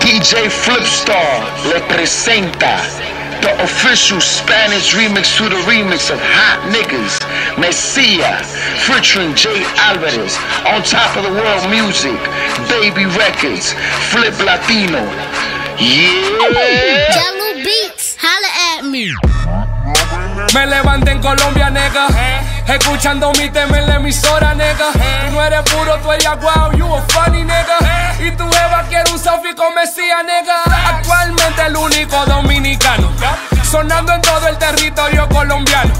DJ Flipstar le presenta the official Spanish remix to the remix of Hot Niggas, Messia, featuring Jay Alvarez, on top of the world music, Baby Records, Flip Latino. Yeah! Jello Beats, holla at me. Me levanté en Colombia, nega. Eh. Escuchando mi tema en la emisora, nega. Eh. Tú no eres puro, tú eres wow, you a funny, Mesías, nega. Actualmente el único dominicano. Sonando en todo el territorio colombiano.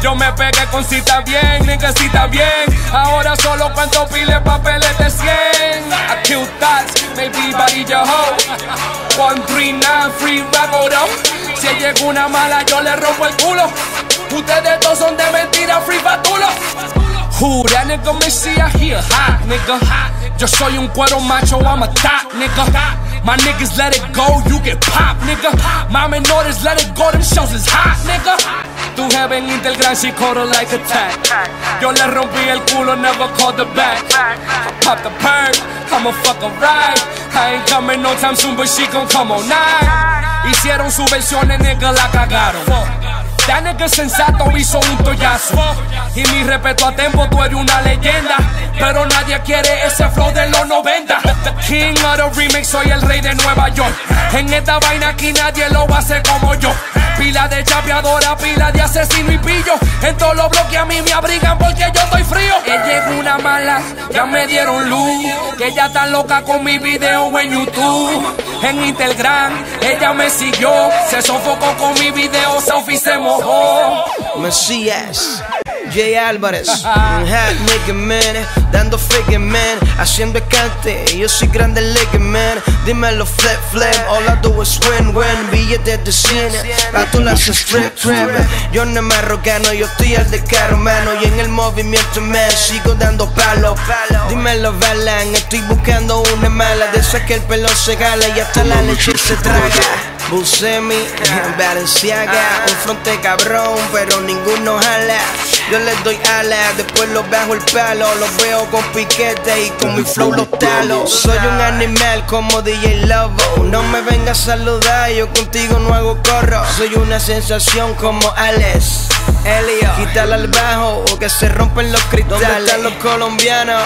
Yo me pegué con cita bien, nigga, cita bien. Ahora solo cuento pile papeles de 100. I kill thoughts, maybe body your hoe. One, three, nine, free, up. Si llega una mala, yo le rompo el culo. Ustedes dos son de mentira, free batulo. Who that nigga Messia, he a hot nigga. Yo soy un cuero macho, I'm a top nigga. My niggas let it go, you get pop nigga. My menores let it go, them shows is hot nigga. Tu heaven Intel she caught her like a tag. Yo le rompí el culo, never called her back. Pop the perk, I'ma fuck her right. I ain't coming no time soon, but she gon' come on night. Hicieron su versión, nigga, la cagaron. Ya nigga sensato hizo un tollazo. Y mi respeto a Tempo, tú eres una leyenda. Pero nadie quiere ese flow de los 90. The king of the remix, soy el rey de Nueva York. En esta vaina aquí nadie lo va a hacer como yo. De chapeadora, pila de asesino y pillo. En todos los bloques a mí me abrigan porque yo estoy frío. Ella es una mala, ya me dieron luz. Que ella está loca con mi video en YouTube. En Instagram, ella me siguió. Se sofocó con mi video, selfie se mojó. Mesías, Jay Álvarez, un hat nigga man, dando fake man, haciendo cante, yo soy grande leque man, dímelo flip flip, all I do is win win, billetes de cine, la tú la haces flip flip, yo no me rogano, yo estoy al de caro mano, y en el movimiento me sigo dando palo, dímelo Balan, estoy buscando una mala, de esa que el pelo se gala y hasta la leche se traga. Buscemi, Balenciaga, un fronte cabrón, pero ninguno jala. Yo les doy alas, después los bajo el palo, los veo con piquete y con mi flow los talo. Soy un animal como DJ Lobo, no me vengas a saludar, yo contigo no hago corro. Soy una sensación como Alex. Elio, quítale al bajo o que se rompen los cristales. ¿Dónde están los colombianos?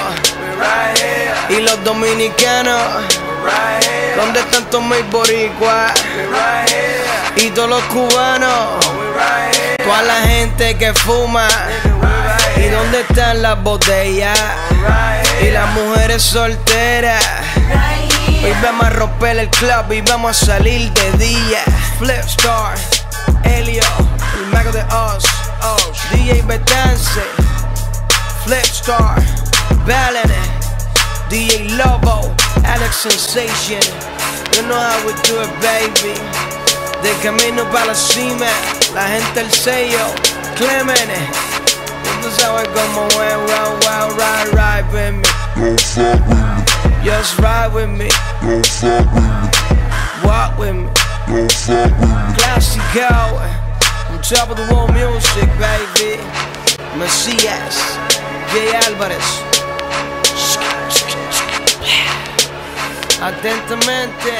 Y los dominicanos. ¿Dónde están todos mis boricuas? Y todos los cubanos. Toda la gente que fuma. ¿Y dónde están las botellas? Y las mujeres solteras. Hoy vamos a romper el club y vamos a salir de día. Flipstar, Elio, el mago de Oz, DJ Betance, Flipstar, Balance, DJ Lobo, Alex Sensation. You know how we do it, baby. De camino para la cima, la gente el sello, Clemene. Tú sabes cómo es, wow, wow, ride, ride with me. Don't fuck with me, Just ride with me, don't fuck with me, walk with me. don't fuck with me. Classy girl, on top of the world music, baby. Mesías, Jay Álvarez. Atentamente.